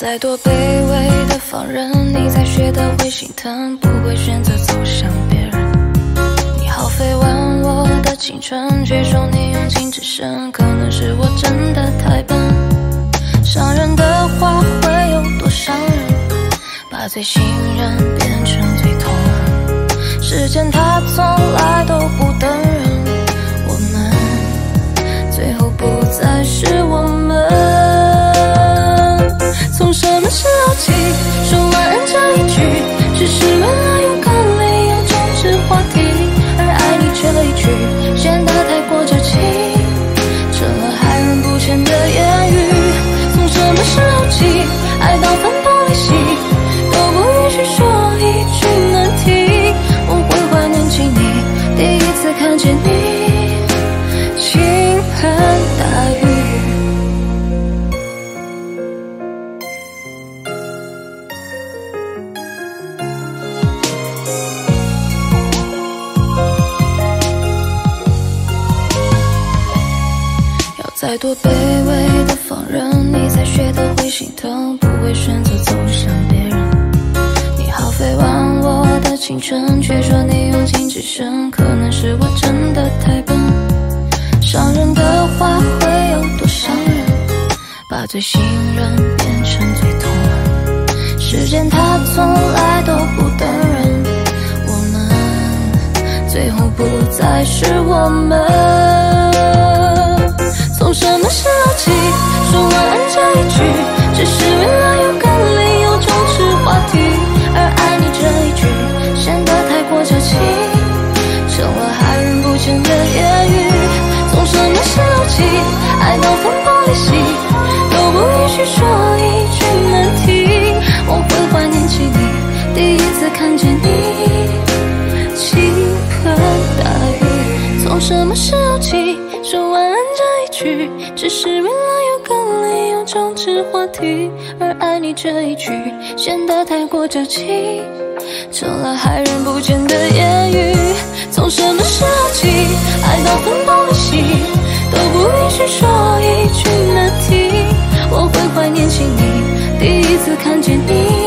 再多卑微的放任，你才学得会心疼，不会选择走向别人。你耗费完我的青春，却说你用情至深，可能是我真的太笨。伤人的话会有多伤人？把最信任变成最痛恨。时间它从来前的言语。从什么时候起，爱到分再多卑微的放任，你才学得会心疼，不会选择走向别人。你耗费完我的青春，却说你用情至深，可能是我真的太笨。伤人的话会有多伤人？把最信任变成最痛恨。时间它从来都不等人，我们最后不再是我们。都不允许说一句难听。我会怀念起你第一次看见你，倾盆大雨。从什么时候起，说晚安这一句，只是为了有个理由终止话题，而爱你这一句显得太过矫情，成了害人不浅的言语。从什么时候起，爱到分，不允许说一句难听。我会怀念起你第一次看见你